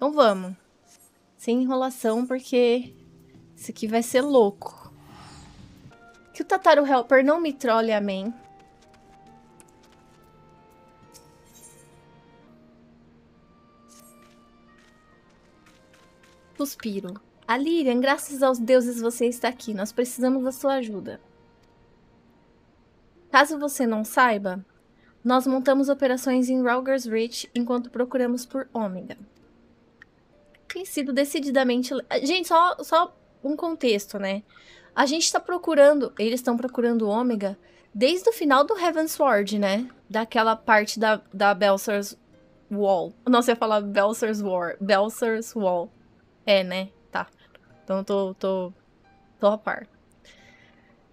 Então vamos. Sem enrolação, porque isso aqui vai ser louco. Que o Tataru Helper não me trole, amém. Suspiro. Alirian, graças aos deuses você está aqui. Nós precisamos da sua ajuda. Caso você não saiba, nós montamos operações em Rauger's Reach enquanto procuramos por Ômega. Tem sido decididamente... Gente, só, só um contexto, né? A gente está procurando... Eles estão procurando Ômega desde o final do Heavensward, né? Daquela parte da, da Belser's Wall. Não sei falar Belser's War. Belser's Wall. É, né? Tá. Então tô, tô, tô a par.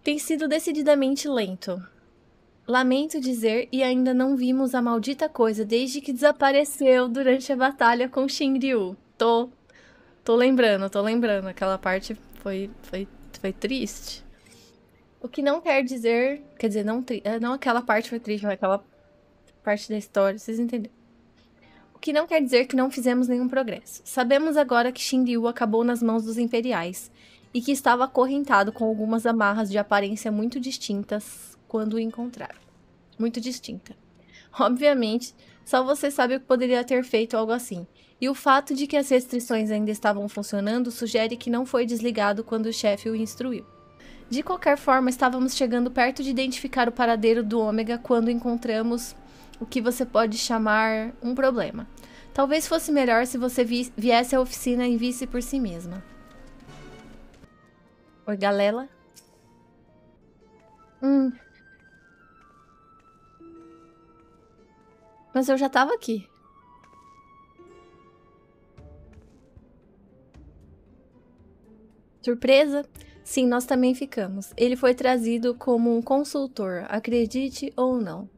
Tem sido decididamente lento. Lamento dizer, e ainda não vimos a maldita coisa desde que desapareceu durante a batalha com Xinryu. Tô, tô lembrando, tô lembrando. Aquela parte foi, foi, foi triste. O que não quer dizer, quer dizer, não, é, não aquela parte foi triste, mas aquela parte da história, vocês entenderam. O que não quer dizer que não fizemos nenhum progresso. Sabemos agora que Shinryu acabou nas mãos dos imperiais e que estava acorrentado com algumas amarras de aparência muito distintas quando o encontraram. Muito distinta. Obviamente, só você sabe o que poderia ter feito algo assim. E o fato de que as restrições ainda estavam funcionando sugere que não foi desligado quando o chefe o instruiu. De qualquer forma, estávamos chegando perto de identificar o paradeiro do Ômega quando encontramos o que você pode chamar um problema. Talvez fosse melhor se você vi viesse à oficina e visse por si mesma. Oi, Galela. Hum. Mas eu já tava aqui. Surpresa? Sim, nós também ficamos. Ele foi trazido como um consultor, acredite ou não.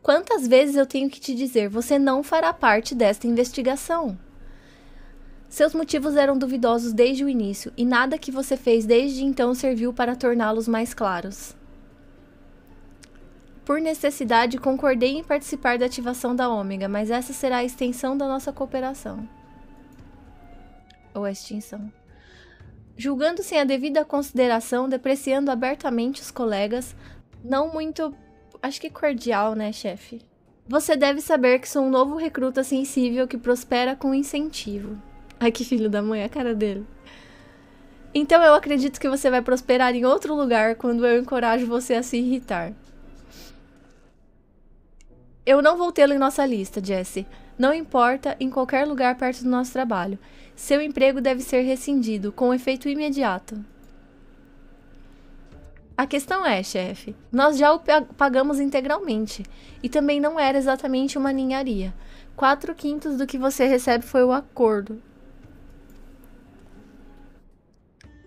Quantas vezes eu tenho que te dizer, você não fará parte desta investigação? Seus motivos eram duvidosos desde o início, e nada que você fez desde então serviu para torná-los mais claros. Por necessidade, concordei em participar da ativação da Ômega, mas essa será a extensão da nossa cooperação. Ou a extinção. Julgando sem a devida consideração, depreciando abertamente os colegas, não muito acho que cordial, né, chefe? Você deve saber que sou um novo recruta sensível que prospera com incentivo. Ai, que filho da mãe, a cara dele. Então eu acredito que você vai prosperar em outro lugar quando eu encorajo você a se irritar. Eu não vou tê-lo em nossa lista, Jesse. Não importa, em qualquer lugar perto do nosso trabalho. Seu emprego deve ser rescindido, com efeito imediato. A questão é, chefe, nós já o pagamos integralmente. E também não era exatamente uma ninharia. Quatro quintos do que você recebe foi o acordo.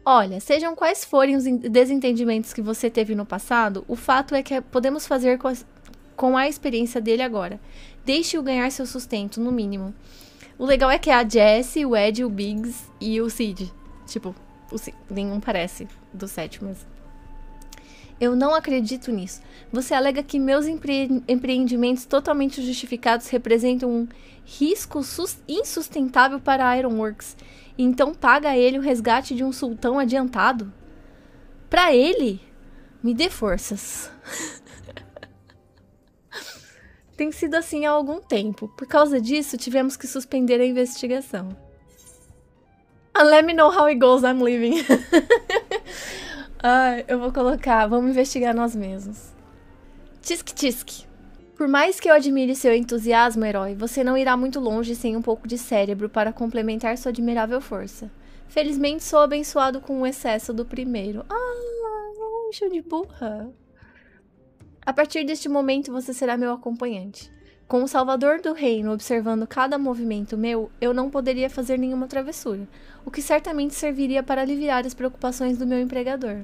Olha, sejam quais forem os desentendimentos que você teve no passado, o fato é que podemos fazer com a, com a experiência dele agora. Deixe-o ganhar seu sustento, no mínimo. O legal é que é a Jessie, o Ed, o Biggs e o Sid. Tipo, o Cid, nenhum parece do sétimo, mas eu não acredito nisso. Você alega que meus empre empreendimentos totalmente justificados representam um risco insustentável para a Ironworks. Então paga a ele o resgate de um sultão adiantado? Para ele? Me dê forças. Tem sido assim há algum tempo. Por causa disso, tivemos que suspender a investigação. Uh, let me know how it goes, I'm leaving. Ai, eu vou colocar, vamos investigar nós mesmos. Tisk tisk. Por mais que eu admire seu entusiasmo, herói, você não irá muito longe sem um pouco de cérebro para complementar sua admirável força. Felizmente sou abençoado com o excesso do primeiro. Ah, show de burra. A partir deste momento você será meu acompanhante. Com o Salvador do Reino observando cada movimento meu, eu não poderia fazer nenhuma travessura, o que certamente serviria para aliviar as preocupações do meu empregador.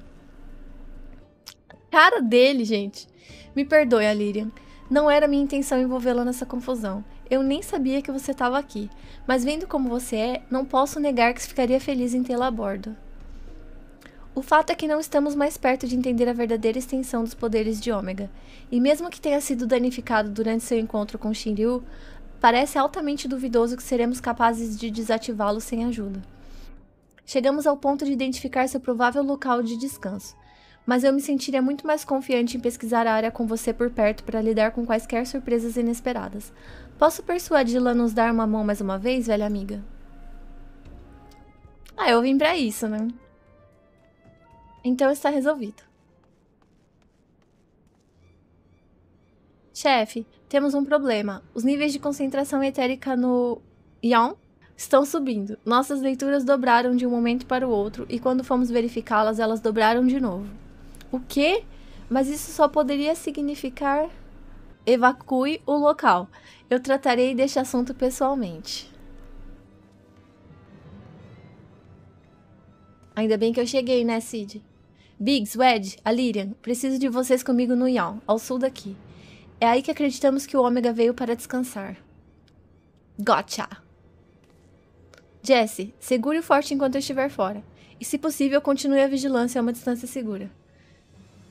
Cara dele, gente. Me perdoe, Alirian. Não era minha intenção envolvê-la nessa confusão. Eu nem sabia que você estava aqui, mas vendo como você é, não posso negar que ficaria feliz em tê-la a bordo. O fato é que não estamos mais perto de entender a verdadeira extensão dos poderes de Ômega, e mesmo que tenha sido danificado durante seu encontro com Shinryu, Parece altamente duvidoso que seremos capazes de desativá-lo sem ajuda. Chegamos ao ponto de identificar seu provável local de descanso, mas eu me sentiria muito mais confiante em pesquisar a área com você por perto para lidar com quaisquer surpresas inesperadas. Posso persuadi-la a nos dar uma mão mais uma vez, velha amiga? Ah, eu vim pra isso, né? Então está resolvido. Chefe, temos um problema. Os níveis de concentração etérica no Yon estão subindo. Nossas leituras dobraram de um momento para o outro e quando fomos verificá-las, elas dobraram de novo. O quê? Mas isso só poderia significar evacue o local. Eu tratarei deste assunto pessoalmente. Ainda bem que eu cheguei, né, Cid? Biggs, Wedge, Alirian, preciso de vocês comigo no Yawn, ao sul daqui. É aí que acreditamos que o Ômega veio para descansar. Gotcha! Jesse, segure o forte enquanto eu estiver fora. E se possível, continue a vigilância a uma distância segura.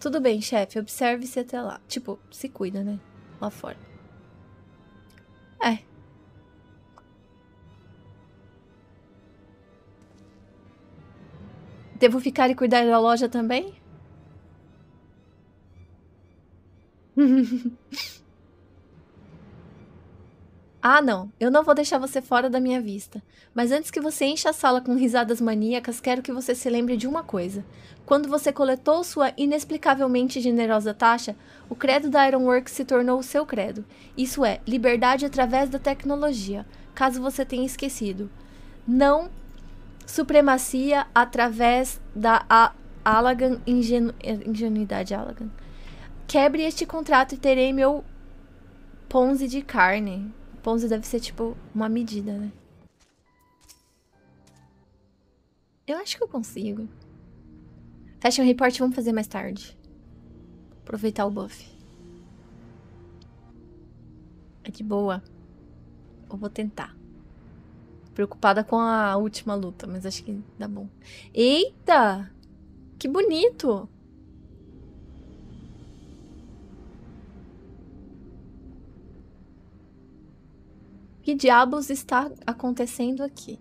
Tudo bem, chefe, observe-se até lá. Tipo, se cuida, né? Lá fora. É. Devo ficar e cuidar da loja também? ah, não. Eu não vou deixar você fora da minha vista. Mas antes que você encha a sala com risadas maníacas, quero que você se lembre de uma coisa. Quando você coletou sua inexplicavelmente generosa taxa, o credo da Ironworks se tornou o seu credo. Isso é, liberdade através da tecnologia, caso você tenha esquecido. Não supremacia através da Alagan ingenu ingenuidade Alagan. Quebre este contrato e terei meu Ponzi de carne. Ponzi deve ser tipo uma medida, né? Eu acho que eu consigo. Fashion Report vamos fazer mais tarde. Aproveitar o buff. É de boa. Eu vou tentar. Preocupada com a última luta, mas acho que dá bom. Eita! Que bonito! que diabos está acontecendo aqui?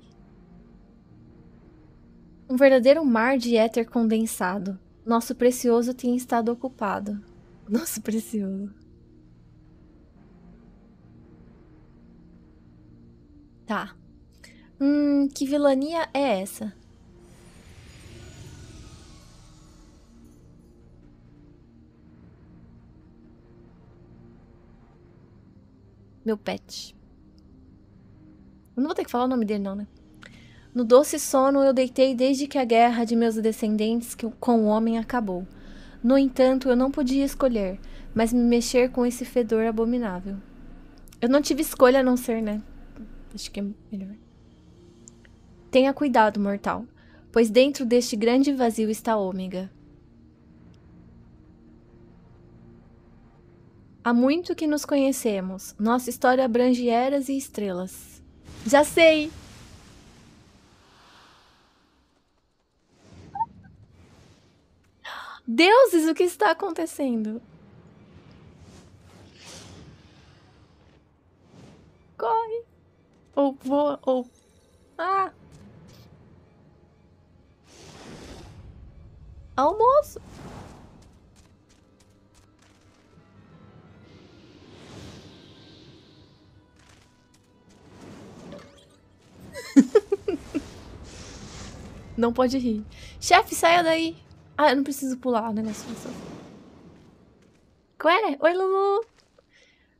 Um verdadeiro mar de éter condensado. Nosso precioso tem estado ocupado. Nosso precioso. Tá. Hum, que vilania é essa? Meu pet. Eu não vou ter que falar o nome dele, não, né? No doce sono eu deitei desde que a guerra de meus descendentes com o homem acabou. No entanto, eu não podia escolher, mas me mexer com esse fedor abominável. Eu não tive escolha a não ser, né? Acho que é melhor. Tenha cuidado, mortal, pois dentro deste grande vazio está Ômega. Há muito que nos conhecemos. Nossa história abrange eras e estrelas. Já sei. Deuses, o que está acontecendo? Corre. Ou voa, ou... Ah! Almoço. não pode rir. Chefe, saia daí. Ah, eu não preciso pular o negócio. Qual é? Oi, Lulu.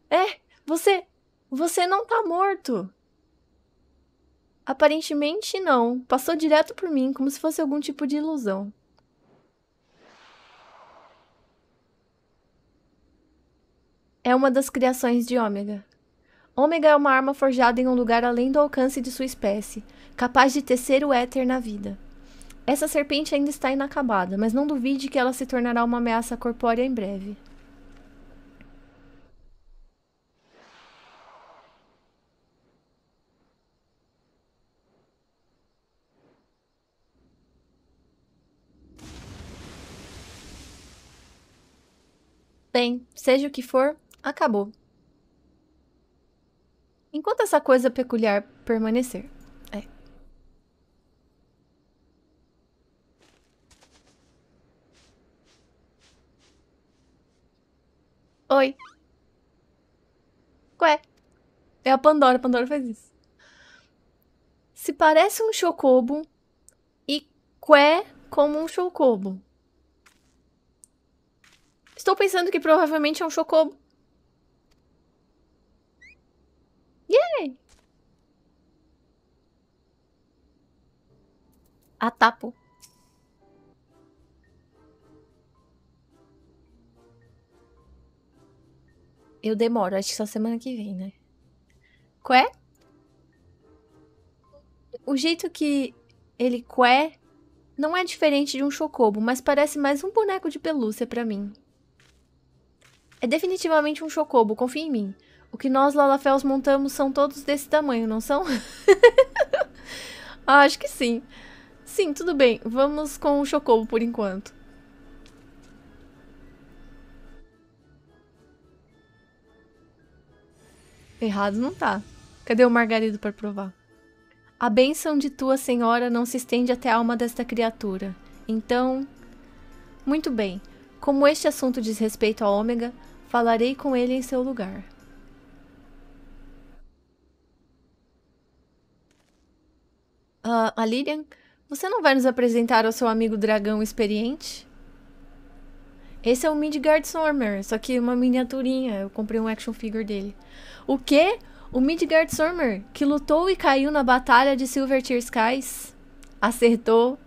É, você... Você não tá morto. Aparentemente não. Passou direto por mim, como se fosse algum tipo de ilusão. É uma das criações de Ômega. Ômega é uma arma forjada em um lugar além do alcance de sua espécie, capaz de tecer o éter na vida. Essa serpente ainda está inacabada, mas não duvide que ela se tornará uma ameaça corpórea em breve. Bem, seja o que for, acabou. Enquanto essa coisa peculiar permanecer. É. Oi. Ué. É a Pandora. A Pandora faz isso. Se parece um chocobo e qué como um chocobo. Estou pensando que provavelmente é um chocobo. Yay! A tapo. Eu demoro, acho que só semana que vem, né? Qué? O jeito que ele qué não é diferente de um chocobo, mas parece mais um boneco de pelúcia para mim. É definitivamente um chocobo, confia em mim. O que nós Lalafels montamos são todos desse tamanho, não são? ah, acho que sim. Sim, tudo bem. Vamos com o chocobo por enquanto. Errado não tá. Cadê o margarido para provar? A bênção de tua senhora não se estende até a alma desta criatura. Então. Muito bem. Como este assunto diz respeito a Ômega, falarei com ele em seu lugar. Uh, a Lilian, você não vai nos apresentar ao seu amigo dragão experiente? Esse é o Midgard Sormer, só que uma miniaturinha. Eu comprei um action figure dele. O quê? O Midgard Sormer, que lutou e caiu na batalha de Silvertear Skies? Acertou.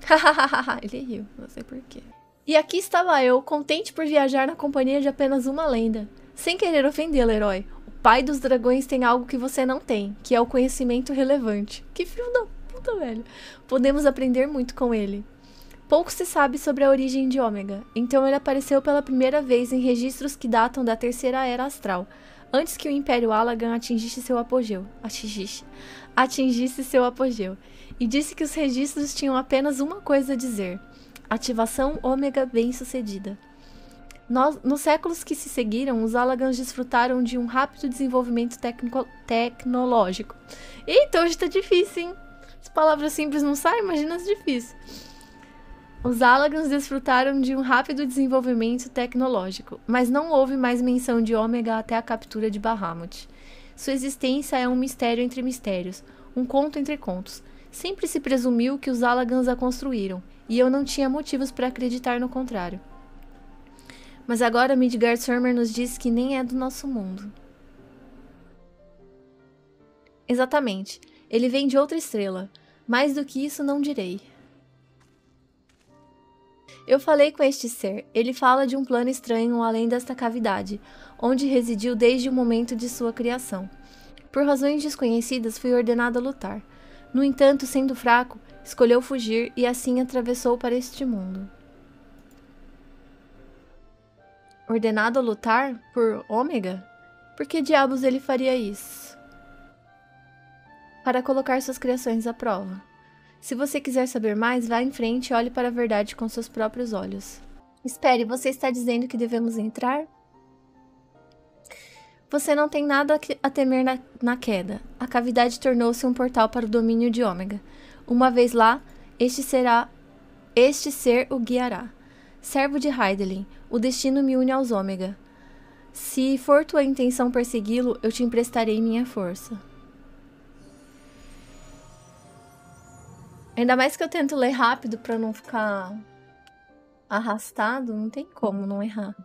Ele riu, não sei porquê. E aqui estava eu, contente por viajar na companhia de apenas uma lenda. Sem querer ofendê-lo, herói. Pai dos dragões tem algo que você não tem, que é o conhecimento relevante. Que filho da puta, velho. Podemos aprender muito com ele. Pouco se sabe sobre a origem de Ômega, então ele apareceu pela primeira vez em registros que datam da Terceira Era Astral, antes que o Império Alagan atingisse seu apogeu. Atingisse, atingisse seu apogeu. E disse que os registros tinham apenas uma coisa a dizer: ativação ômega bem-sucedida. Nos séculos que se seguiram, os Alagans desfrutaram de um rápido desenvolvimento tecnológico. Eita, hoje tá difícil, hein? As palavras simples não saem, imagina as difíceis. Os Alagans desfrutaram de um rápido desenvolvimento tecnológico, mas não houve mais menção de Ômega até a captura de Bahamut. Sua existência é um mistério entre mistérios, um conto entre contos. Sempre se presumiu que os Alagans a construíram, e eu não tinha motivos para acreditar no contrário. Mas agora Midgard Surmer nos diz que nem é do nosso mundo. Exatamente. Ele vem de outra estrela. Mais do que isso não direi. Eu falei com este ser. Ele fala de um plano estranho além desta cavidade, onde residiu desde o momento de sua criação. Por razões desconhecidas, fui ordenado a lutar. No entanto, sendo fraco, escolheu fugir e assim atravessou para este mundo. Ordenado a lutar por Ômega? Por que diabos ele faria isso? Para colocar suas criações à prova. Se você quiser saber mais, vá em frente e olhe para a verdade com seus próprios olhos. Espere, você está dizendo que devemos entrar? Você não tem nada a temer na, na queda. A cavidade tornou-se um portal para o domínio de Ômega. Uma vez lá, este será este ser o guiará. Servo de Heidelin, o destino me une aos Ômega. Se for tua intenção persegui-lo, eu te emprestarei minha força. Ainda mais que eu tento ler rápido para não ficar arrastado, não tem como não errar.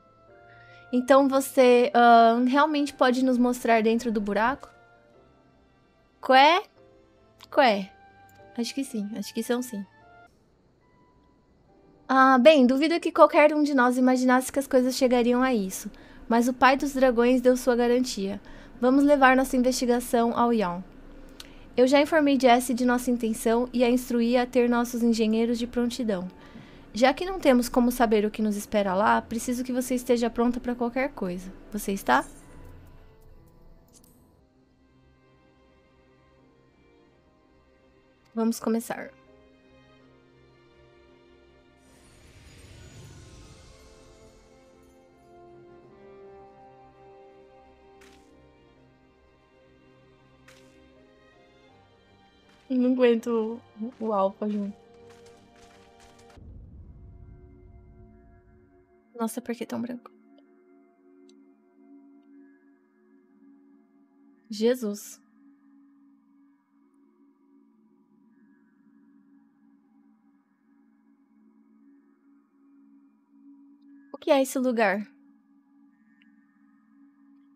Então você uh, realmente pode nos mostrar dentro do buraco? Qué? Qué? Acho que sim, acho que são sim. Ah, bem, duvido que qualquer um de nós imaginasse que as coisas chegariam a isso, mas o pai dos dragões deu sua garantia. Vamos levar nossa investigação ao Yawn. Eu já informei Jesse de nossa intenção e a instruí a ter nossos engenheiros de prontidão. Já que não temos como saber o que nos espera lá, preciso que você esteja pronta para qualquer coisa. Você está? Vamos começar. Não aguento o, o alfa junto. Nossa, por que tão branco? Jesus. O que é esse lugar?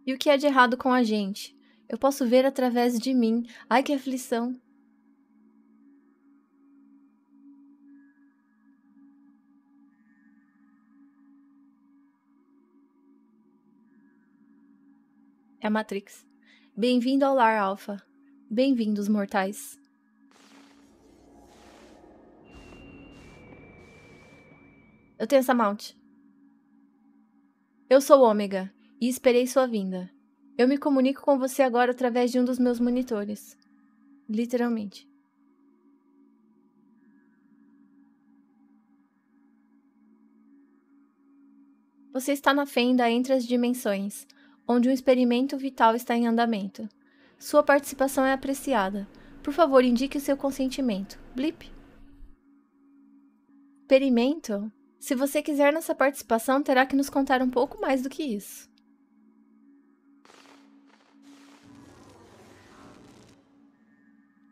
E o que é de errado com a gente? Eu posso ver através de mim. Ai, que aflição. É a Matrix. Bem-vindo ao lar, Alpha. Bem-vindos, mortais. Eu tenho essa mount. Eu sou Ômega e esperei sua vinda. Eu me comunico com você agora através de um dos meus monitores. Literalmente. Você está na fenda entre as dimensões, onde um experimento vital está em andamento. Sua participação é apreciada. Por favor, indique o seu consentimento. Blip. Experimento? Se você quiser nossa participação, terá que nos contar um pouco mais do que isso.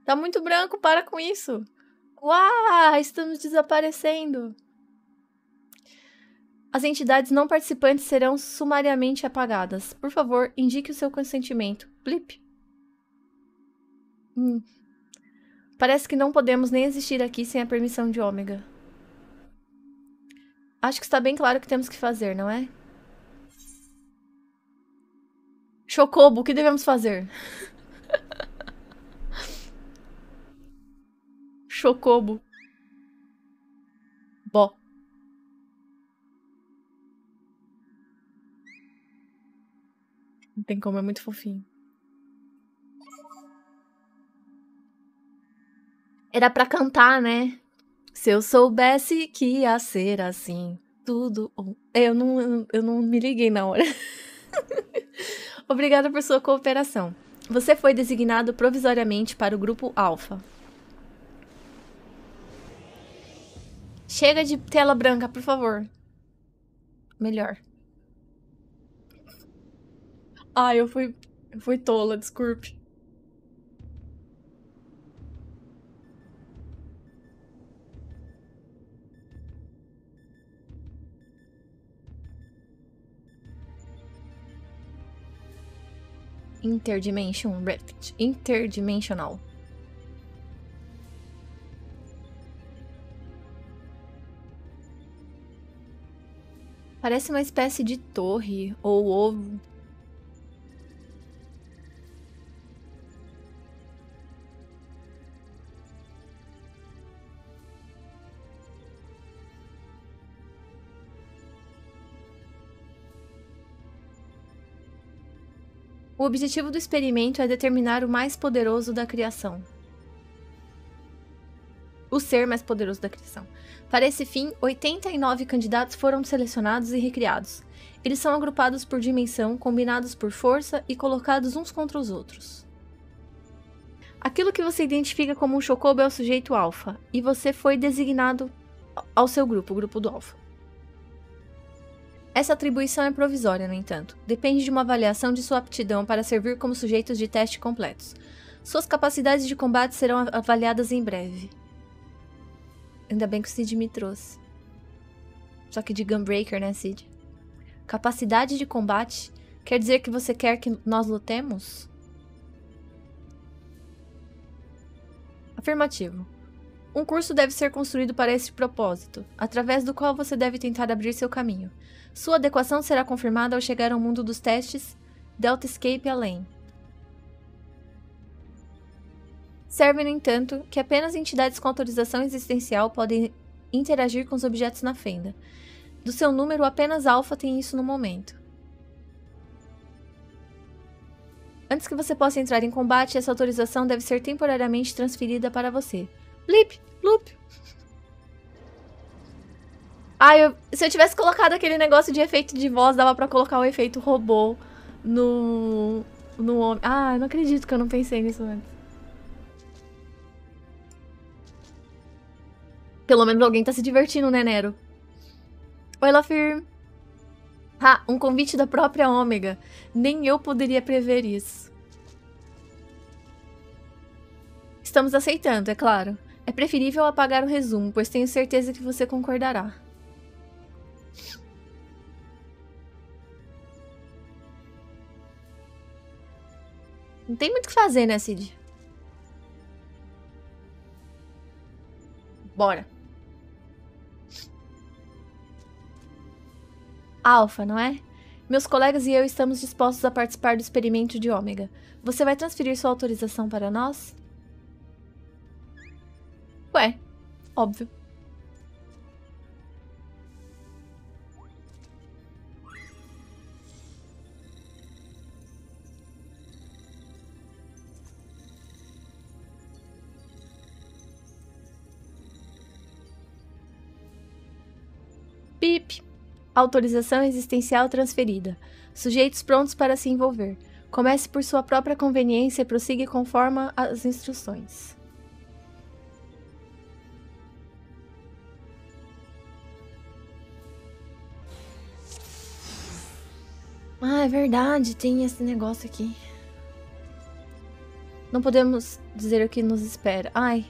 Tá muito branco, para com isso. Uau, estamos desaparecendo. As entidades não participantes serão sumariamente apagadas. Por favor, indique o seu consentimento. Blip. Hum. Parece que não podemos nem existir aqui sem a permissão de Ômega. Acho que está bem claro o que temos que fazer, não é? Chocobo, o que devemos fazer? Chocobo. Não tem como, é muito fofinho. Era pra cantar, né? Se eu soubesse que ia ser assim, tudo. Eu não, eu não me liguei na hora. Obrigada por sua cooperação. Você foi designado provisoriamente para o grupo Alpha. Chega de tela branca, por favor. Melhor. Ah, eu fui, eu fui tola, desculpe. Interdimension Rift. Interdimensional. Parece uma espécie de torre ou ovo O objetivo do experimento é determinar o mais poderoso da criação. O ser mais poderoso da criação. Para esse fim, 89 candidatos foram selecionados e recriados. Eles são agrupados por dimensão, combinados por força e colocados uns contra os outros. Aquilo que você identifica como um chocobo é o sujeito alfa, e você foi designado ao seu grupo, o grupo do alfa. Essa atribuição é provisória, no entanto. Depende de uma avaliação de sua aptidão para servir como sujeitos de teste completos. Suas capacidades de combate serão avaliadas em breve. Ainda bem que o Cid me trouxe. Só que de Gunbreaker, né, Cid? Capacidade de combate quer dizer que você quer que nós lutemos? Afirmativo. Um curso deve ser construído para esse propósito, através do qual você deve tentar abrir seu caminho. Sua adequação será confirmada ao chegar ao mundo dos testes Delta Escape além. Serve, no entanto, que apenas entidades com autorização existencial podem interagir com os objetos na fenda. Do seu número, apenas Alpha tem isso no momento. Antes que você possa entrar em combate, essa autorização deve ser temporariamente transferida para você. Blip! Loop! Ah, eu, se eu tivesse colocado aquele negócio de efeito de voz, dava pra colocar o efeito robô no. no homem. Ah, eu não acredito que eu não pensei nisso antes. Pelo menos alguém tá se divertindo, né, Nero? Oi, Lafir. Ah, um convite da própria Ômega. Nem eu poderia prever isso. Estamos aceitando, é claro. É preferível apagar o resumo, pois tenho certeza que você concordará. Não tem muito o que fazer, né, Cid? Bora. Alfa, não é? Meus colegas e eu estamos dispostos a participar do experimento de Ômega. Você vai transferir sua autorização para nós? Óbvio. Pip. Autorização existencial transferida. Sujeitos prontos para se envolver. Comece por sua própria conveniência e prossiga conforme as instruções. Ah, é verdade, tem esse negócio aqui. Não podemos dizer o que nos espera. Ai.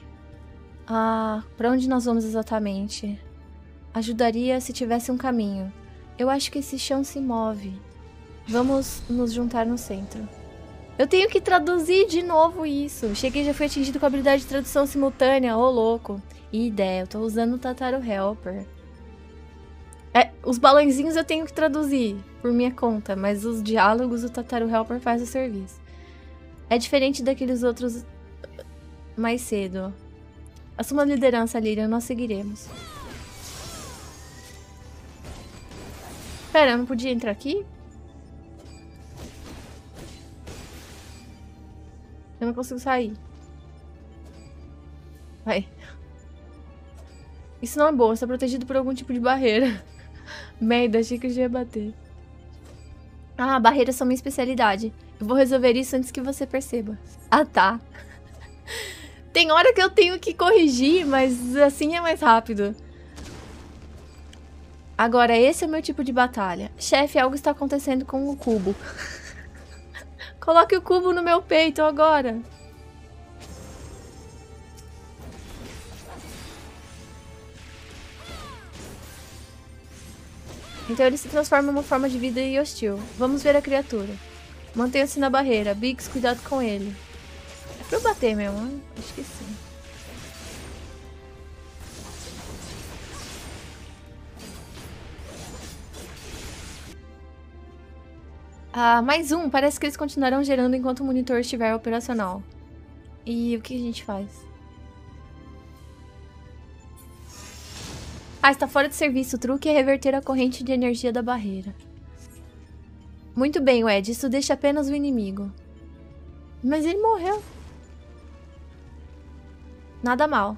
Ah, para onde nós vamos exatamente? Ajudaria se tivesse um caminho. Eu acho que esse chão se move. Vamos nos juntar no centro. Eu tenho que traduzir de novo isso. Cheguei já fui atingido com a habilidade de tradução simultânea. Ô, oh, louco. E ideia, eu tô usando o Tataru Helper. É, os balãozinhos eu tenho que traduzir por minha conta, mas os diálogos o Tataru Helper faz o serviço. É diferente daqueles outros mais cedo. Assuma a liderança, Lyrian, nós seguiremos. Pera, eu não podia entrar aqui? Eu não consigo sair. Vai. Isso não é bom, está protegido por algum tipo de barreira. Merda, achei que eu já ia bater. Ah, barreiras são minha especialidade. Eu vou resolver isso antes que você perceba. Ah, tá. Tem hora que eu tenho que corrigir, mas assim é mais rápido. Agora, esse é o meu tipo de batalha. Chefe, algo está acontecendo com o cubo. Coloque o cubo no meu peito agora. Então ele se transforma em uma forma de vida e hostil. Vamos ver a criatura. Mantenha-se na barreira. Biggs, cuidado com ele. É pra eu bater mesmo? Acho que sim. Ah, mais um. Parece que eles continuarão gerando enquanto o monitor estiver operacional. E o que a gente faz? Ah, está fora de serviço. O truque é reverter a corrente de energia da barreira. Muito bem, Ed. Isso deixa apenas o inimigo. Mas ele morreu. Nada mal.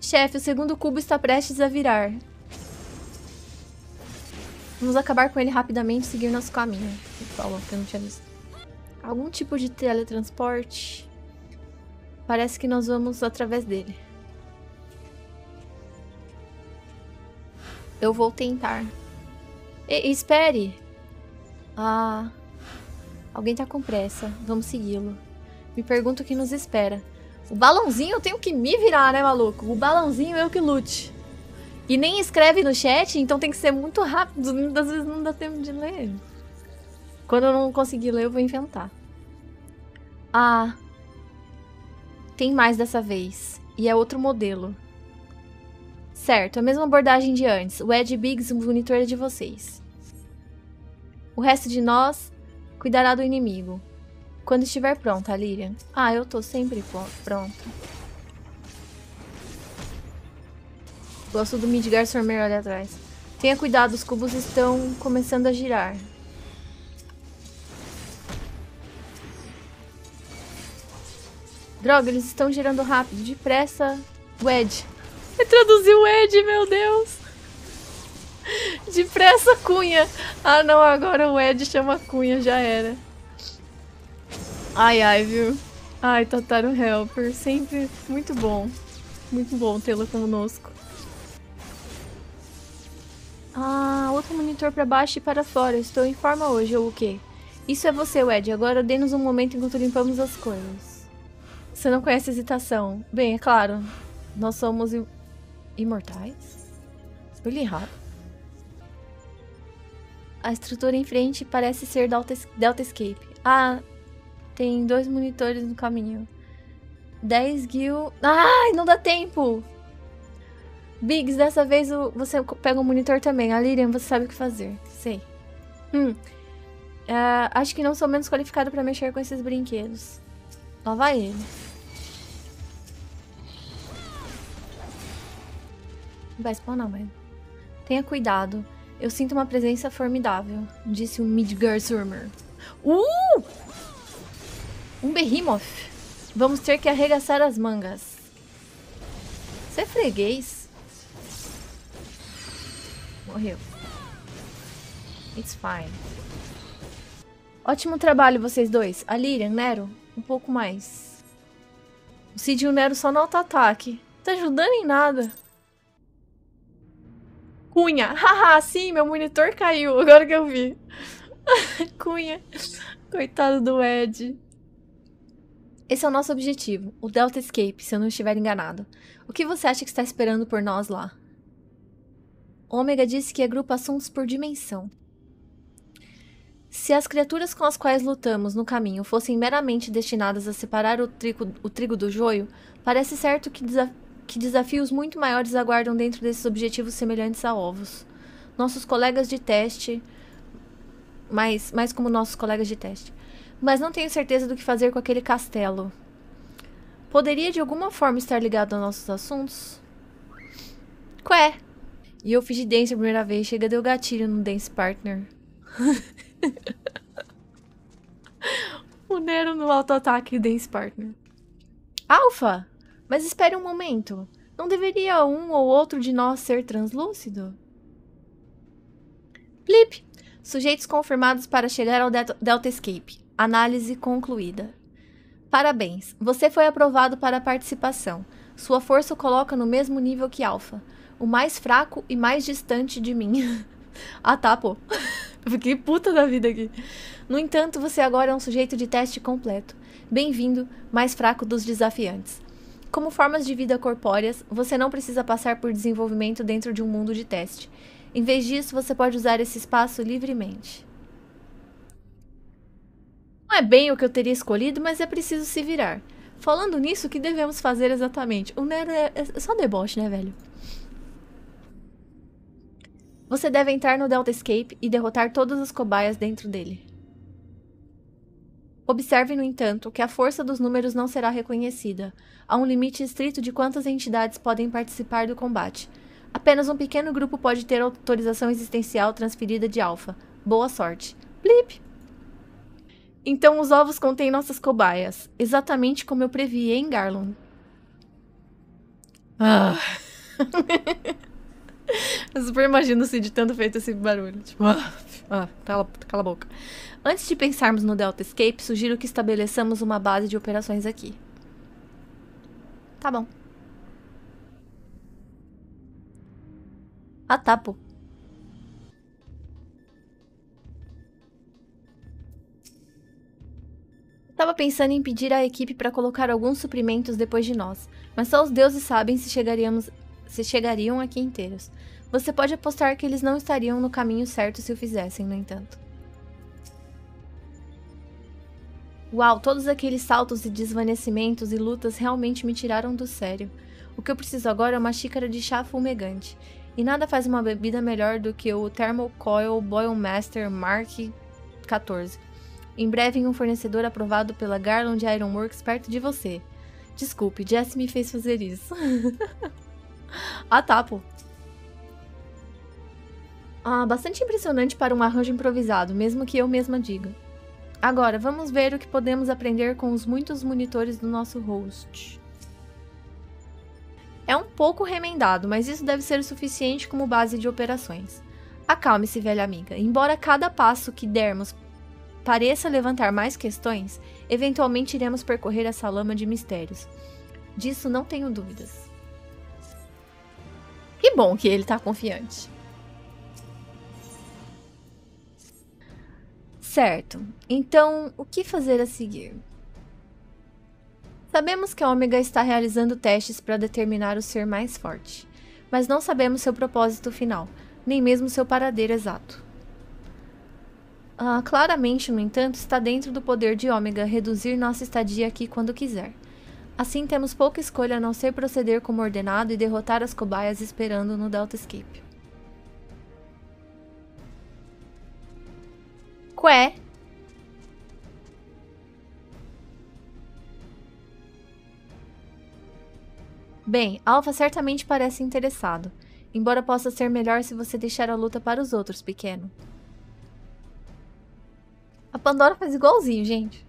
Chefe, o segundo cubo está prestes a virar. Vamos acabar com ele rapidamente e seguir nosso caminho. Ele falou que eu não tinha visto. Algum tipo de teletransporte. Parece que nós vamos através dele. Eu vou tentar. E, espere! Ah... Alguém tá com pressa. Vamos segui-lo. Me pergunto o que nos espera. O balãozinho eu tenho que me virar, né, maluco? O balãozinho eu que lute. E nem escreve no chat, então tem que ser muito rápido. Muitas vezes não dá tempo de ler. Quando eu não conseguir ler, eu vou inventar. Ah, tem mais dessa vez. E é outro modelo. Certo, a mesma abordagem de antes. O Ed Biggs, o monitor é de vocês. O resto de nós cuidará do inimigo. Quando estiver pronta, Lyrian. Ah, eu tô sempre pronta. Gosto do Midgar Sormer ali atrás. Tenha cuidado, os cubos estão começando a girar. Droga, eles estão girando rápido. Depressa. O Ed. Traduziu o Ed, meu Deus. Depressa, Cunha. Ah, não, agora o Ed chama Cunha, já era. Ai, ai, viu? Ai, Tataru Helper, sempre muito bom. Muito bom tê-lo conosco. Ah, outro monitor para baixo e para fora. Estou em forma hoje, ou o quê? Isso é você, Ed. Agora dê-nos um momento enquanto limpamos as coisas. Você não conhece hesitação. Bem, é claro. Nós somos imortais? Eu li errado. A estrutura em frente parece ser Delta, Delta Escape. Ah, tem dois monitores no caminho. 10 Gil. Ai, não dá tempo! Biggs, dessa vez você pega um monitor também. A Lirian, você sabe o que fazer. Sei. Hum. Uh, acho que não sou menos qualificado para mexer com esses brinquedos. Lá vai ele. Vai spawnar, mas... Tenha cuidado. Eu sinto uma presença formidável, disse o Midgar Surmer. Uh! Um Behemoth. Vamos ter que arregaçar as mangas. Você é freguês? Morreu. It's fine. Ótimo trabalho, vocês dois. A Lyrian, Nero, um pouco mais. O Cid e o Nero só no auto-ataque. Tá ajudando em nada. Cunha. Haha, sim, meu monitor caiu. Agora que eu vi. Cunha. Coitado do Ed. Esse é o nosso objetivo, o Delta Escape, se eu não estiver enganado. O que você acha que está esperando por nós lá? Ômega disse que agrupa assuntos por dimensão. Se as criaturas com as quais lutamos no caminho fossem meramente destinadas a separar o trigo, o trigo do joio, parece certo que que desafios muito maiores aguardam dentro desses objetivos semelhantes a ovos. Nossos colegas de teste, mais, mais como nossos colegas de teste. Mas não tenho certeza do que fazer com aquele castelo. Poderia de alguma forma estar ligado a nossos assuntos? Qué? E eu fiz dance a primeira vez, chega deu gatilho no dance partner. o Nero no auto-ataque dance partner. Alpha! Mas espere um momento. Não deveria um ou outro de nós ser translúcido? Blip! Sujeitos confirmados para chegar ao Delta Escape. Análise concluída. Parabéns, você foi aprovado para a participação. Sua força o coloca no mesmo nível que Alpha, o mais fraco e mais distante de mim. ah tá, pô. Fiquei puta da vida aqui. No entanto, você agora é um sujeito de teste completo. Bem-vindo, mais fraco dos desafiantes. Como formas de vida corpóreas, você não precisa passar por desenvolvimento dentro de um mundo de teste. Em vez disso, você pode usar esse espaço livremente. Não é bem o que eu teria escolhido, mas é preciso se virar. Falando nisso, o que devemos fazer exatamente? O Nero é, é só deboche, né, velho? Você deve entrar no Delta Escape e derrotar todas as cobaias dentro dele. Observe, no entanto, que a força dos números não será reconhecida. Há um limite estrito de quantas entidades podem participar do combate. Apenas um pequeno grupo pode ter autorização existencial transferida de alfa. Boa sorte. Blip! Então os ovos contêm nossas cobaias. Exatamente como eu previ, hein, Garland? Ah. eu super imagino o Cid tendo feito esse barulho. Tipo, ah, ah cala, cala a boca. Antes de pensarmos no Delta Escape, sugiro que estabeleçamos uma base de operações aqui. Tá bom. Ah, tá. Estava pensando em pedir à equipe para colocar alguns suprimentos depois de nós, mas só os deuses sabem se chegaríamos se chegariam aqui inteiros. Você pode apostar que eles não estariam no caminho certo se o fizessem, no entanto. Uau, todos aqueles saltos e desvanecimentos e lutas realmente me tiraram do sério. O que eu preciso agora é uma xícara de chá fumegante. E nada faz uma bebida melhor do que o Thermocoil Boil Master Mark 14. Em breve em um fornecedor aprovado pela Garland Ironworks perto de você. Desculpe, Jess me fez fazer isso. ah tá, pô. Ah, bastante impressionante para um arranjo improvisado, mesmo que eu mesma diga. Agora, vamos ver o que podemos aprender com os muitos monitores do nosso host. É um pouco remendado, mas isso deve ser o suficiente como base de operações. Acalme-se, velha amiga. Embora cada passo que dermos pareça levantar mais questões, eventualmente iremos percorrer essa lama de mistérios. Disso não tenho dúvidas. Que bom que ele tá confiante. Certo. Então, o que fazer a seguir? Sabemos que a Ômega está realizando testes para determinar o ser mais forte, mas não sabemos seu propósito final, nem mesmo seu paradeiro exato. Ah, claramente, no entanto, está dentro do poder de Ômega reduzir nossa estadia aqui quando quiser. Assim, temos pouca escolha a não ser proceder como ordenado e derrotar as cobaias esperando no Delta Escape. Qué? Bem, Alpha certamente parece interessado, embora possa ser melhor se você deixar a luta para os outros, pequeno. A Pandora faz igualzinho, gente.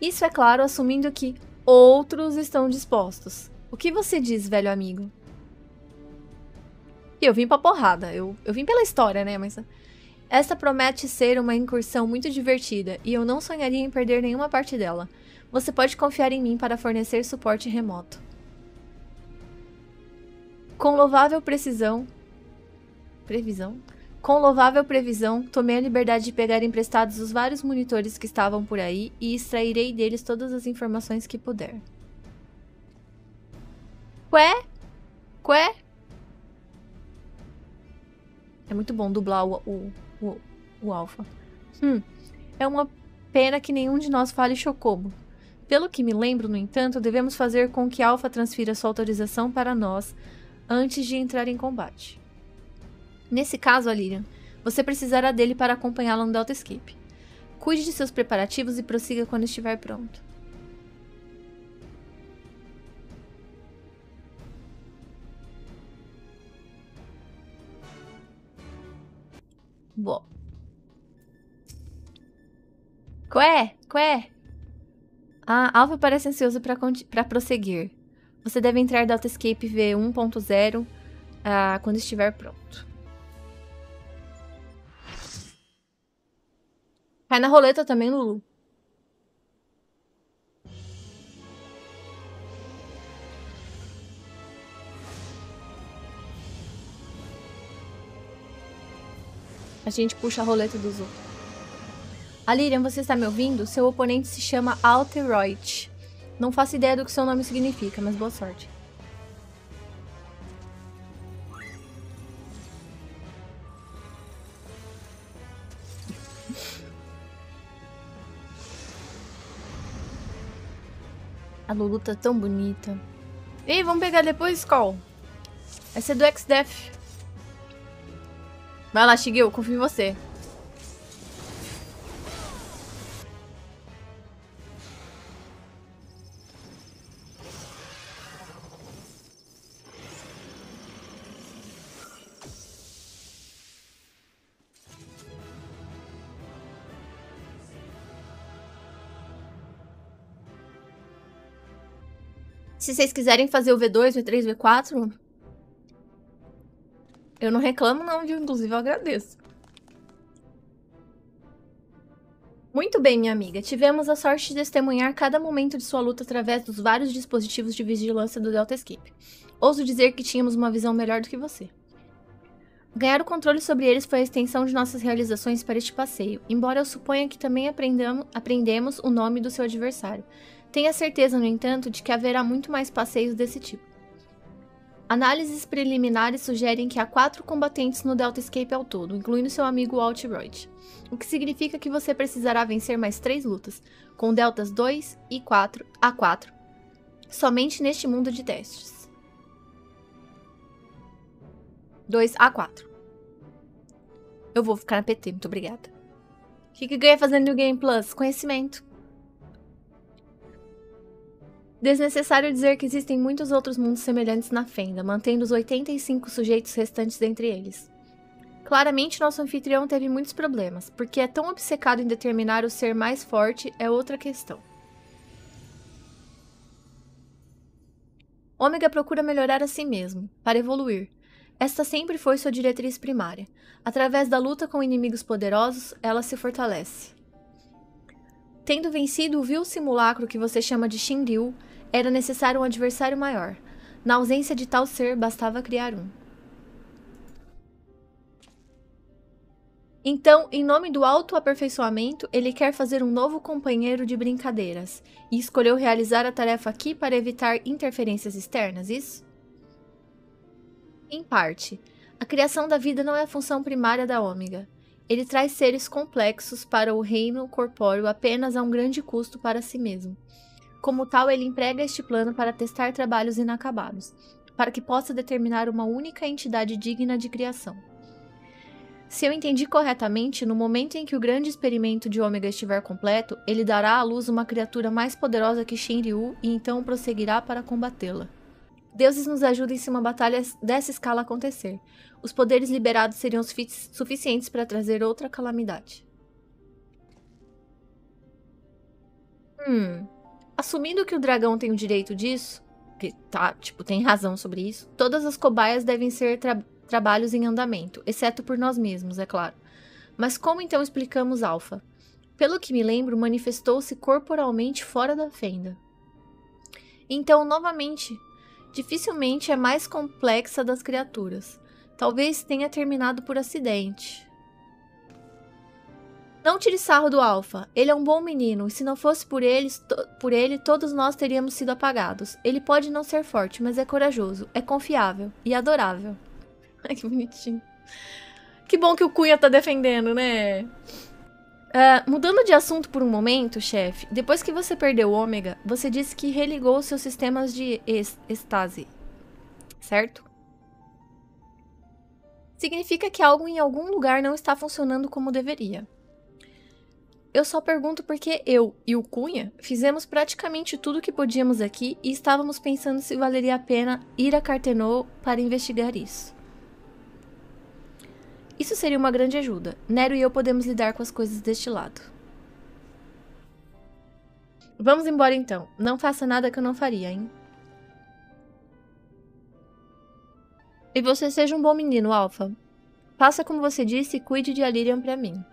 Isso é claro, assumindo que outros estão dispostos. O que você diz, velho amigo? E eu vim pra porrada. Eu, eu vim pela história, né? Mas. Esta promete ser uma incursão muito divertida e eu não sonharia em perder nenhuma parte dela. Você pode confiar em mim para fornecer suporte remoto. Com louvável precisão. Previsão? Com louvável previsão, tomei a liberdade de pegar emprestados os vários monitores que estavam por aí e extrairei deles todas as informações que puder. Qué? Qué? É muito bom dublar o, o, o, o Alpha. Hum, é uma pena que nenhum de nós fale Chocobo. Pelo que me lembro, no entanto, devemos fazer com que Alpha transfira sua autorização para nós antes de entrar em combate. Nesse caso, Alirian, você precisará dele para acompanhá-la no Delta Escape. Cuide de seus preparativos e prossiga quando estiver pronto. Bom. Qué? Qué? Ah, Alpha parece ansioso para prosseguir. Você deve entrar Delta Escape V1.0 ah, quando estiver pronto. Cai na roleta também, Lulu. A gente puxa a roleta dos outros. Alirian, você está me ouvindo? Seu oponente se chama Alteroid. Não faço ideia do que seu nome significa, mas boa sorte. A Lulu tá tão bonita. Ei, vamos pegar depois, Skull. Essa é do X-Def. Vai lá, Shigeo, confio em você. Se vocês quiserem fazer o V2, V3, V4, eu não reclamo não, viu? Inclusive eu agradeço. Muito bem, minha amiga. Tivemos a sorte de testemunhar cada momento de sua luta através dos vários dispositivos de vigilância do Delta Escape. Ouso dizer que tínhamos uma visão melhor do que você. Ganhar o controle sobre eles foi a extensão de nossas realizações para este passeio, embora eu suponha que também aprendemos o nome do seu adversário. Tenha certeza, no entanto, de que haverá muito mais passeios desse tipo. Análises preliminares sugerem que há quatro combatentes no Delta Escape ao todo, incluindo seu amigo Altroid, o que significa que você precisará vencer mais três lutas, com Deltas 2 e 4 a 4, somente neste mundo de testes. 2 a 4. Eu vou ficar na PT, muito obrigada. O que, que ganha fazendo New Game Plus? Conhecimento. Desnecessário dizer que existem muitos outros mundos semelhantes na Fenda, mantendo os 85 sujeitos restantes entre eles. Claramente, nosso anfitrião teve muitos problemas, porque é tão obcecado em determinar o ser mais forte é outra questão. Ômega procura melhorar a si mesmo, para evoluir. Esta sempre foi sua diretriz primária. Através da luta com inimigos poderosos, ela se fortalece. Tendo vencido o vil simulacro que você chama de Shinryu, era necessário um adversário maior. Na ausência de tal ser, bastava criar um. Então, em nome do autoaperfeiçoamento, ele quer fazer um novo companheiro de brincadeiras e escolheu realizar a tarefa aqui para evitar interferências externas, isso? Em parte. A criação da vida não é a função primária da Ômega. Ele traz seres complexos para o reino corpóreo apenas a um grande custo para si mesmo. Como tal, ele emprega este plano para testar trabalhos inacabados, para que possa determinar uma única entidade digna de criação. Se eu entendi corretamente, no momento em que o grande experimento de Ômega estiver completo, ele dará à luz uma criatura mais poderosa que Shinryu e então prosseguirá para combatê-la. Deuses nos ajudem se uma batalha dessa escala acontecer. Os poderes liberados seriam suficientes para trazer outra calamidade. Hum. Assumindo que o dragão tem o direito disso, que tá, tipo, tem razão sobre isso, todas as cobaias devem ser tra trabalhos em andamento, exceto por nós mesmos, é claro. Mas como então explicamos Alpha? Pelo que me lembro, manifestou-se corporalmente fora da fenda. Então, novamente, dificilmente é mais complexa das criaturas. Talvez tenha terminado por acidente. Não tire sarro do Alpha. Ele é um bom menino, e se não fosse por ele, por ele, todos nós teríamos sido apagados. Ele pode não ser forte, mas é corajoso, é confiável e adorável. Ai, que bonitinho. Que bom que o Cunha tá defendendo, né? Uh, mudando de assunto por um momento, chefe, depois que você perdeu o ômega, você disse que religou seus sistemas de estase, certo? Significa que algo em algum lugar não está funcionando como deveria. Eu só pergunto porque eu e o Cunha fizemos praticamente tudo o que podíamos aqui e estávamos pensando se valeria a pena ir a Cartenô para investigar isso. Isso seria uma grande ajuda. Nero e eu podemos lidar com as coisas deste lado. Vamos embora então. Não faça nada que eu não faria, hein? E você seja um bom menino, Alpha. Faça como você disse e cuide de Alirian para mim.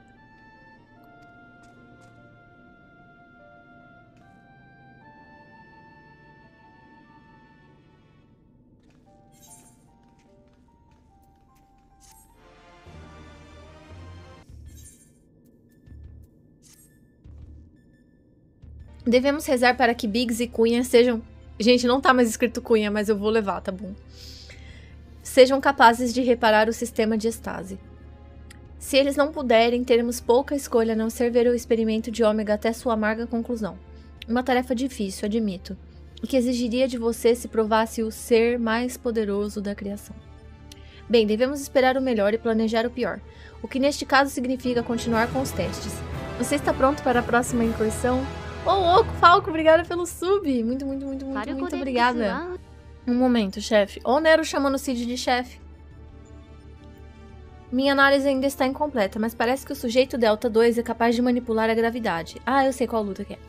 Devemos rezar para que Biggs e Cunha sejam. Gente, não tá mais escrito Cunha, mas eu vou levar, tá bom? Sejam capazes de reparar o sistema de estase. Se eles não puderem, teremos pouca escolha a não ser ver o experimento de Ômega até sua amarga conclusão. Uma tarefa difícil, admito, e que exigiria de você se provasse o ser mais poderoso da criação. Bem, devemos esperar o melhor e planejar o pior, o que neste caso significa continuar com os testes. Você está pronto para a próxima incursão? Ô, louco, Falco, obrigada pelo sub. Muito, muito, muito, muito, muito obrigada. Um momento, chefe. Ô, Nero chamando o Cid de chefe. Minha análise ainda está incompleta, mas parece que o sujeito Delta 2 é capaz de manipular a gravidade. Ah, eu sei qual luta que é.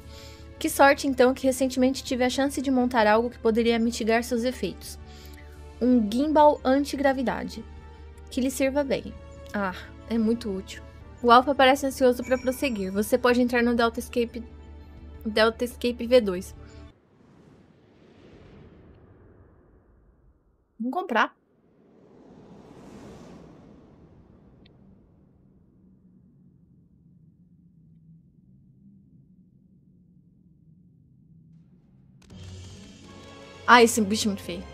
Que sorte, então, que recentemente tive a chance de montar algo que poderia mitigar seus efeitos. Um gimbal anti-gravidade. Que lhe sirva bem. Ah, é muito útil. O Alpha parece ansioso para prosseguir. Você pode entrar no Delta Escape Delta Escape V2. Vamos comprar. Ah, esse bicho é muito feio.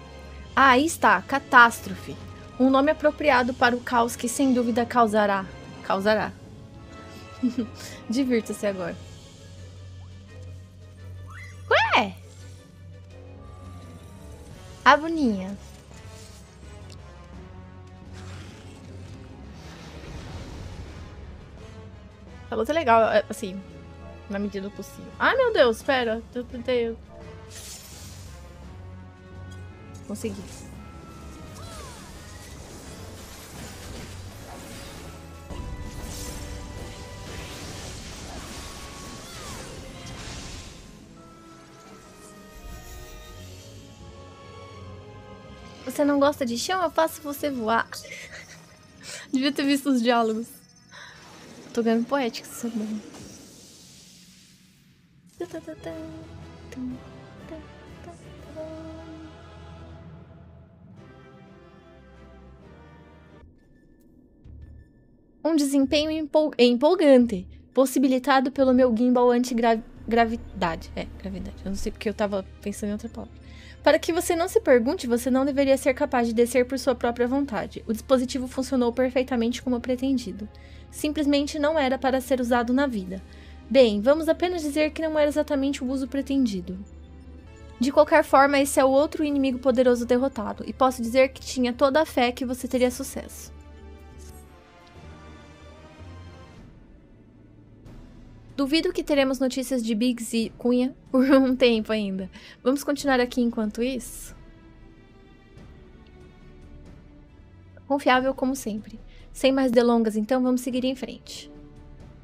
Ah, aí está, catástrofe. Um nome apropriado para o caos que sem dúvida causará. Causará. Divirta-se agora. A Boninha. A luta é legal, assim, na medida do possível. Ai, meu Deus, espera. Meu Deus. Consegui. Você não gosta de chão, eu faço você voar. Devia ter visto os diálogos. Tô ganhando isso é bom. Um desempenho empol empolgante, possibilitado pelo meu gimbal anti-gravidade. É, gravidade. Eu não sei porque eu tava pensando em outra palavra. Para que você não se pergunte, você não deveria ser capaz de descer por sua própria vontade. O dispositivo funcionou perfeitamente como pretendido. Simplesmente não era para ser usado na vida. Bem, vamos apenas dizer que não era exatamente o uso pretendido. De qualquer forma, esse é o outro inimigo poderoso derrotado, e posso dizer que tinha toda a fé que você teria sucesso. Duvido que teremos notícias de Biggs e Cunha por um tempo ainda. Vamos continuar aqui enquanto isso? Confiável como sempre. Sem mais delongas, então, vamos seguir em frente.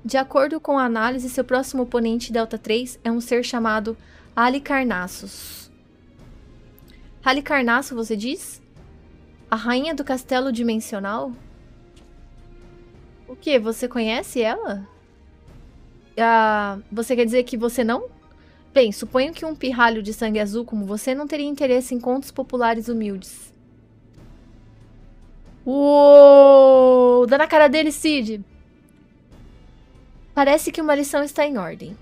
De acordo com a análise, seu próximo oponente Delta 3 é um ser chamado Halicarnassus. Halicarnasso, você diz? A rainha do castelo dimensional? O que? Você conhece ela? Ah, você quer dizer que você não? Bem, suponho que um pirralho de sangue azul como você não teria interesse em contos populares humildes. Uou! Dá na cara dele, Cid! Parece que uma lição está em ordem.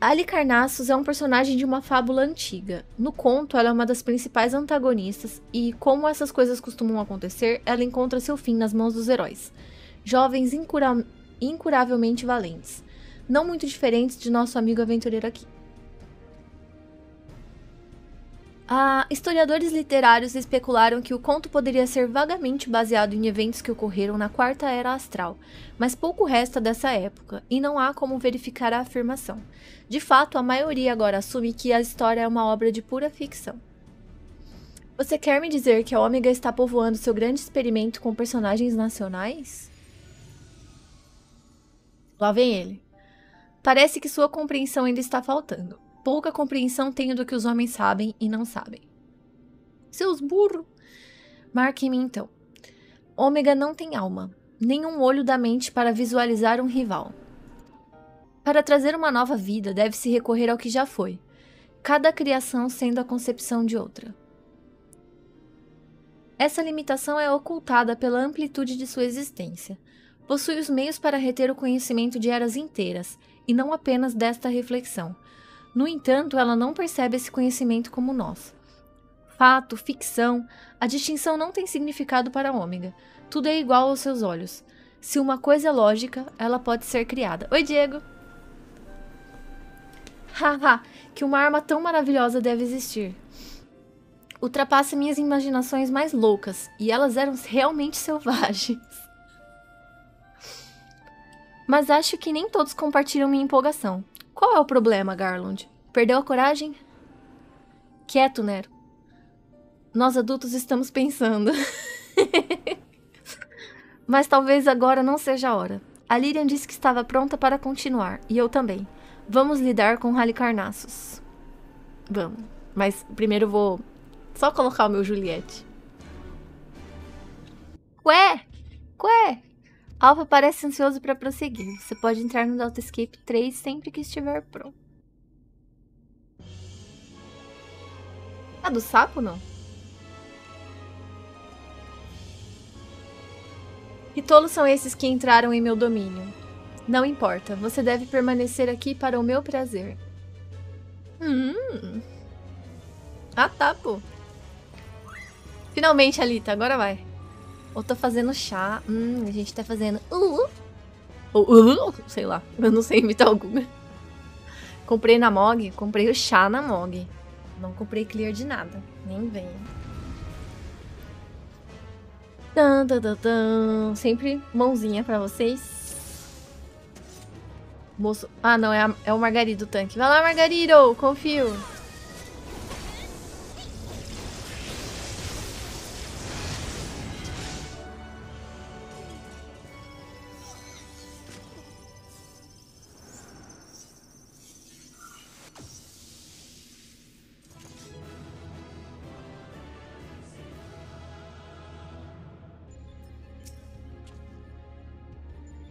Ali Carnassus é um personagem de uma fábula antiga. No conto, ela é uma das principais antagonistas e, como essas coisas costumam acontecer, ela encontra seu fim nas mãos dos heróis. Jovens incura incuravelmente valentes não muito diferentes de nosso amigo aventureiro aqui. Ah, historiadores literários especularam que o conto poderia ser vagamente baseado em eventos que ocorreram na Quarta Era Astral, mas pouco resta dessa época e não há como verificar a afirmação. De fato, a maioria agora assume que a história é uma obra de pura ficção. Você quer me dizer que a Ômega está povoando seu grande experimento com personagens nacionais? Lá vem ele. Parece que sua compreensão ainda está faltando. Pouca compreensão tenho do que os homens sabem e não sabem. Seus burros! Marque-me então. Ômega não tem alma, nenhum olho da mente para visualizar um rival. Para trazer uma nova vida, deve-se recorrer ao que já foi, cada criação sendo a concepção de outra. Essa limitação é ocultada pela amplitude de sua existência. Possui os meios para reter o conhecimento de eras inteiras e não apenas desta reflexão. No entanto, ela não percebe esse conhecimento como nós. Fato, ficção, a distinção não tem significado para Ômega. Tudo é igual aos seus olhos. Se uma coisa é lógica, ela pode ser criada. Oi, Diego! Haha, que uma arma tão maravilhosa deve existir. Ultrapassa minhas imaginações mais loucas, e elas eram realmente selvagens. Mas acho que nem todos compartilham minha empolgação. Qual é o problema, Garland? Perdeu a coragem? Quieto, Nero. Nós adultos estamos pensando. Mas talvez agora não seja a hora. A Lilian disse que estava pronta para continuar, e eu também. Vamos lidar com Halicarnassus. Vamos. Mas primeiro vou só colocar o meu Juliette. Ué! Ué! Alpha parece ansioso para prosseguir. Você pode entrar no Delta Escape 3 sempre que estiver pronto. Ah, do sapo, não? Que tolos são esses que entraram em meu domínio? Não importa, você deve permanecer aqui para o meu prazer. Hum. Ah, tá, pô. Finalmente, Alita, agora vai. Ou tô fazendo chá. Hum, a gente tá fazendo. Uh, uh, uh, sei lá. Eu não sei imitar alguma. Comprei na Mog. Comprei o chá na Mog. Não comprei clear de nada. Nem venho. Tan, tan, tan, tan. Sempre mãozinha pra vocês. Moço. Ah, não, é, a, é o Margarido tanque. Vai lá, Margarido! Confio.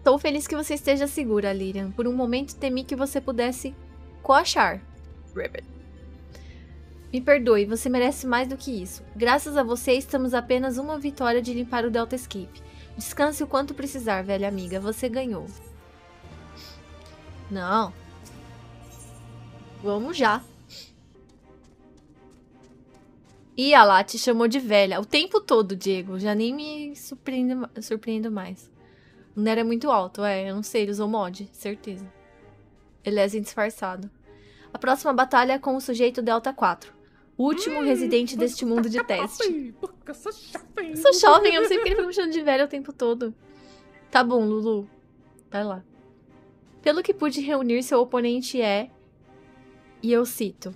Estou feliz que você esteja segura, Lyrian. Por um momento temi que você pudesse coachar. Ribbit. Me perdoe, você merece mais do que isso. Graças a você, estamos apenas uma vitória de limpar o Delta Escape. Descanse o quanto precisar, velha amiga. Você ganhou. Não. Vamos já. Ih, a lá te chamou de velha. O tempo todo, Diego. Já nem me surpreendo, surpreendo mais. O Nero é muito alto, é. Eu não sei, ele usou mod, certeza. Ele é disfarçado. A próxima batalha é com o sujeito Delta 4. O último hum, residente deste mundo de teste. Eu sou jovem. Eu sou jovem, eu não sei porque ele fica me chamando de velho o tempo todo. Tá bom, Lulu. Vai lá. Pelo que pude reunir, seu oponente é. E eu cito.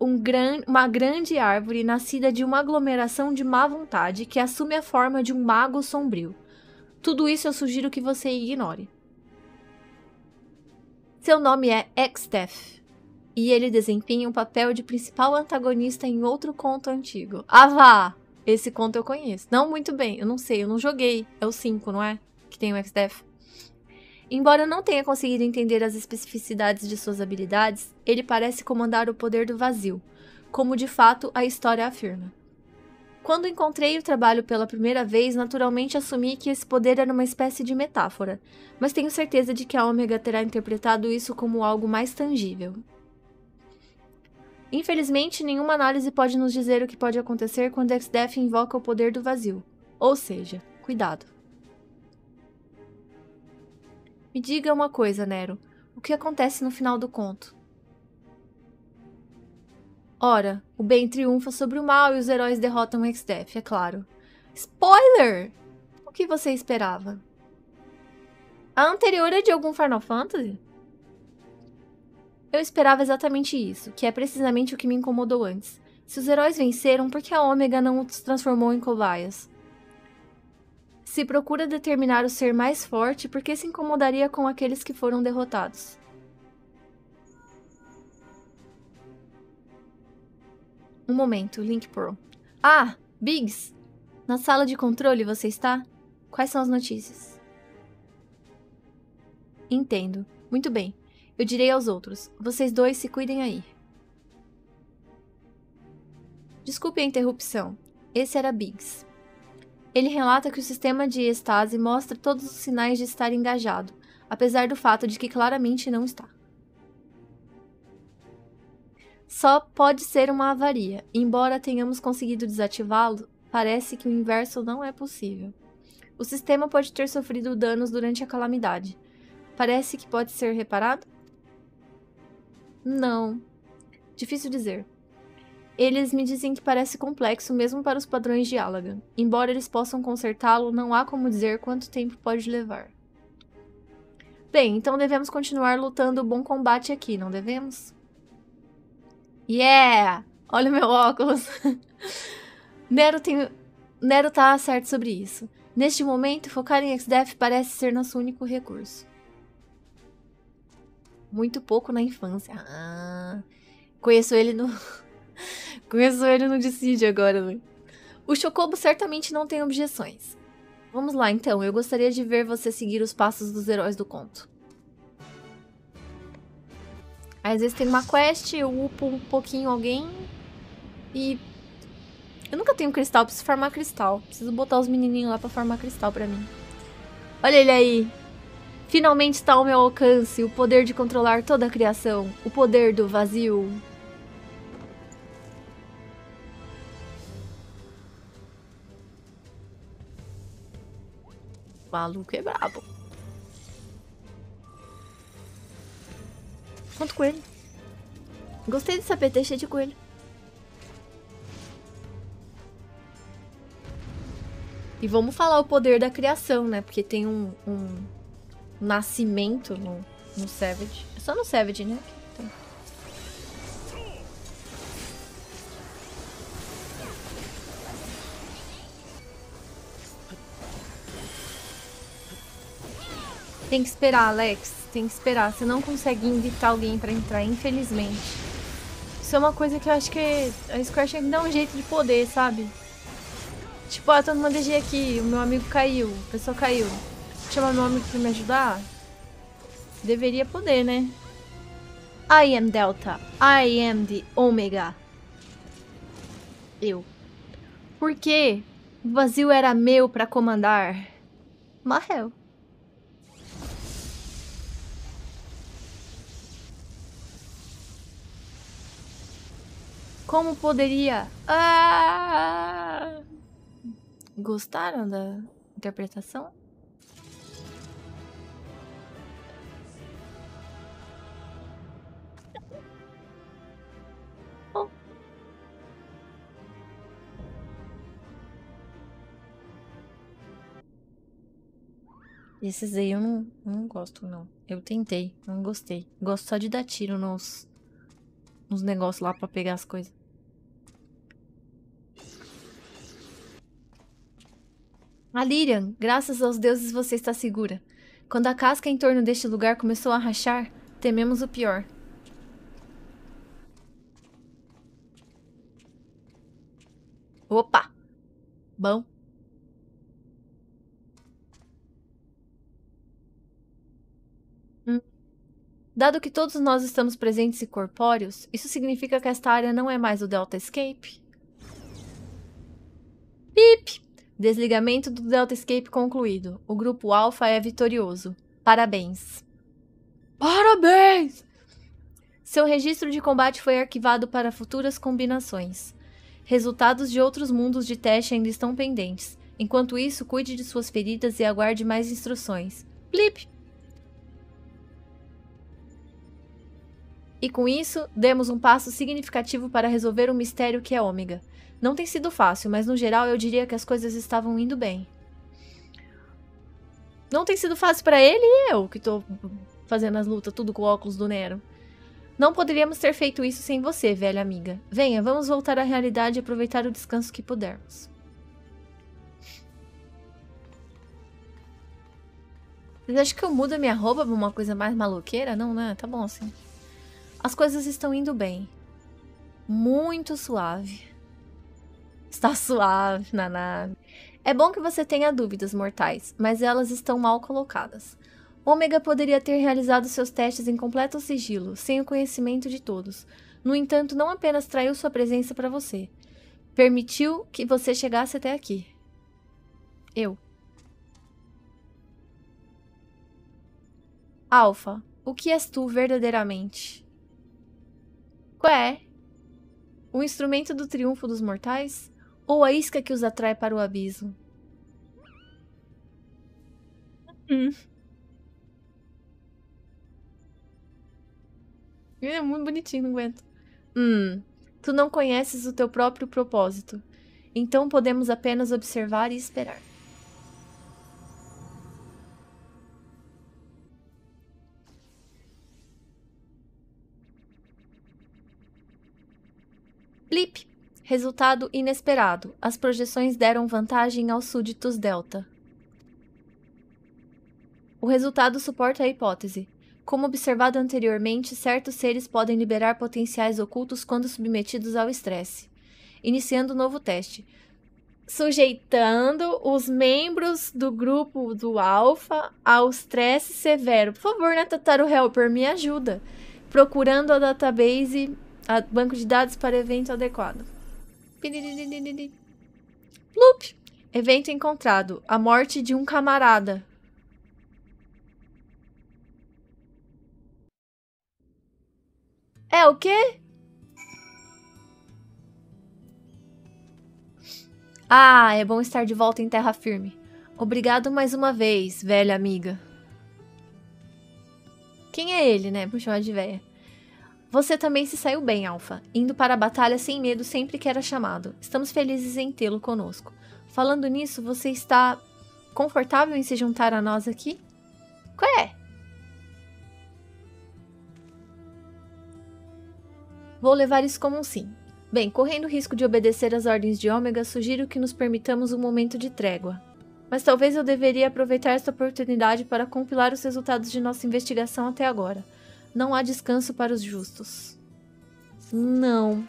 Um gran... Uma grande árvore nascida de uma aglomeração de má vontade que assume a forma de um mago sombrio. Tudo isso eu sugiro que você ignore. Seu nome é Extef, e ele desempenha um papel de principal antagonista em outro conto antigo. Ah, vá! Esse conto eu conheço. Não muito bem, eu não sei, eu não joguei. É o 5, não é? Que tem o Extef. Embora eu não tenha conseguido entender as especificidades de suas habilidades, ele parece comandar o poder do vazio, como de fato a história afirma. Quando encontrei o trabalho pela primeira vez, naturalmente assumi que esse poder era uma espécie de metáfora, mas tenho certeza de que a Ômega terá interpretado isso como algo mais tangível. Infelizmente, nenhuma análise pode nos dizer o que pode acontecer quando X-Death invoca o poder do vazio. Ou seja, cuidado. Me diga uma coisa, Nero. O que acontece no final do conto? Ora, o bem triunfa sobre o mal e os heróis derrotam Exdeath, é claro. Spoiler! O que você esperava? A anterior é de algum Final Fantasy? Eu esperava exatamente isso, que é precisamente o que me incomodou antes. Se os heróis venceram, por que a Ômega não os transformou em cobaias? Se procura determinar o ser mais forte, por que se incomodaria com aqueles que foram derrotados? Um momento, Link Pro. Ah, Biggs! Na sala de controle você está? Quais são as notícias? Entendo. Muito bem. Eu direi aos outros. Vocês dois se cuidem aí. Desculpe a interrupção. Esse era Biggs. Ele relata que o sistema de estase mostra todos os sinais de estar engajado, apesar do fato de que claramente não está. Só pode ser uma avaria. Embora tenhamos conseguido desativá-lo, parece que o inverso não é possível. O sistema pode ter sofrido danos durante a calamidade. Parece que pode ser reparado? Não. Difícil dizer. Eles me dizem que parece complexo mesmo para os padrões de Alagan. Embora eles possam consertá-lo, não há como dizer quanto tempo pode levar. Bem, então devemos continuar lutando o bom combate aqui, não devemos? Yeah! Olha o meu óculos. Nero, tem... Nero tá certo sobre isso. Neste momento, focar em XDEF parece ser nosso único recurso. Muito pouco na infância. Ah, conheço ele no... conheço ele no Dissidia agora, né? O Chocobo certamente não tem objeções. Vamos lá, então. Eu gostaria de ver você seguir os passos dos heróis do conto. Às vezes tem uma quest, eu upo um pouquinho alguém e... Eu nunca tenho cristal, preciso farmar cristal. Preciso botar os menininhos lá pra farmar cristal pra mim. Olha ele aí. Finalmente está ao meu alcance o poder de controlar toda a criação. O poder do vazio. O maluco é brabo. Quanto coelho. Gostei dessa PT cheia de coelho. E vamos falar o poder da criação, né? Porque tem um, um nascimento no, no Savage. É só no Savage, né? Tem que esperar, Alex tem que esperar. Você não consegue invitar alguém para entrar, infelizmente. Isso é uma coisa que eu acho que a Square tinha que dar um jeito de poder, sabe? Tipo, ah, tô numa DG aqui, o meu amigo caiu, a pessoa caiu. chamar meu amigo pra me ajudar? Deveria poder, né? I am Delta. I am the Omega. Eu. Por quê? O vazio era meu para comandar. Mahel. Como poderia? Ah! Gostaram da interpretação? Esses aí eu não, não gosto, não. Eu tentei, não gostei. Gosto só de dar tiro nos, nos negócios lá pra pegar as coisas. Alirian, graças aos deuses você está segura. Quando a casca em torno deste lugar começou a rachar, tememos o pior. Opa! Bom. Dado que todos nós estamos presentes e corpóreos, isso significa que esta área não é mais o Delta Escape? Pip! Desligamento do Delta Escape concluído. O grupo Alpha é vitorioso. Parabéns. Parabéns! Seu registro de combate foi arquivado para futuras combinações. Resultados de outros mundos de teste ainda estão pendentes. Enquanto isso, cuide de suas feridas e aguarde mais instruções. Blip! E com isso, demos um passo significativo para resolver o mistério que é Ômega. Não tem sido fácil, mas no geral eu diria que as coisas estavam indo bem. Não tem sido fácil para ele e eu, que tô fazendo as lutas tudo com o óculos do Nero. Não poderíamos ter feito isso sem você, velha amiga. Venha, vamos voltar à realidade e aproveitar o descanso que pudermos. Vocês acham que eu mudo a minha roupa pra uma coisa mais maluqueira? Não, né? Tá bom assim. As coisas estão indo bem. Muito suave. Está suave na nave. É bom que você tenha dúvidas, mortais, mas elas estão mal colocadas. Ômega poderia ter realizado seus testes em completo sigilo, sem o conhecimento de todos. No entanto, não apenas traiu sua presença para você, permitiu que você chegasse até aqui. Eu. Alfa, o que és tu verdadeiramente? Qual é? O instrumento do triunfo dos mortais? Ou a isca que os atrai para o abismo? Hum. É muito bonitinho, não aguento. Hum, tu não conheces o teu próprio propósito. Então podemos apenas observar e esperar. Blip. Resultado inesperado. As projeções deram vantagem aos súditos Delta. O resultado suporta a hipótese. Como observado anteriormente, certos seres podem liberar potenciais ocultos quando submetidos ao estresse. Iniciando novo teste. Sujeitando os membros do grupo do Alpha ao estresse severo. Por favor, né, Tataru Helper, me ajuda. Procurando a database a banco de dados para evento adequado. Plup! Evento encontrado. A morte de um camarada. É o quê? Ah, é bom estar de volta em terra firme. Obrigado mais uma vez, velha amiga. Quem é ele, né? Vou chamar de velha. Você também se saiu bem, Alpha, indo para a batalha sem medo sempre que era chamado. Estamos felizes em tê-lo conosco. Falando nisso, você está confortável em se juntar a nós aqui? Qual é? Vou levar isso como um sim. Bem, correndo o risco de obedecer às ordens de Ômega, sugiro que nos permitamos um momento de trégua. Mas talvez eu deveria aproveitar esta oportunidade para compilar os resultados de nossa investigação até agora. Não há descanso para os justos. Não.